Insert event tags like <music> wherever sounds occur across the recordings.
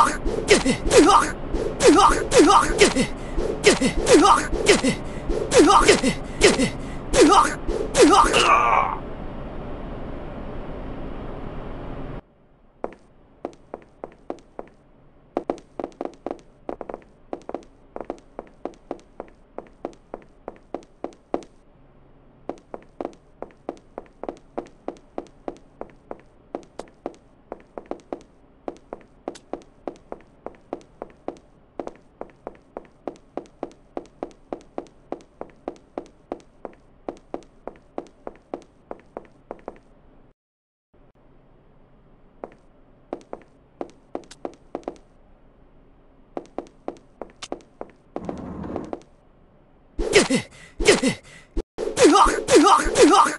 Ugh! うわっうわっうわっ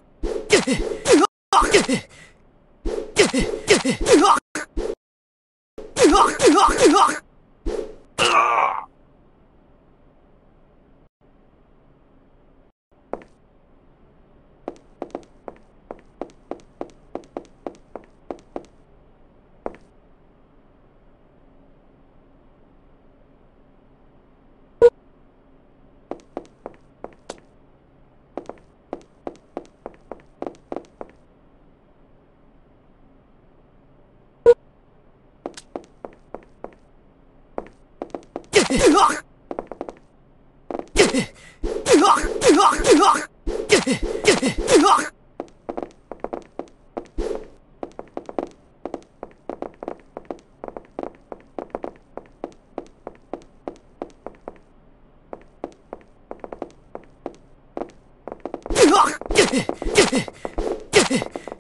Get <laughs> it!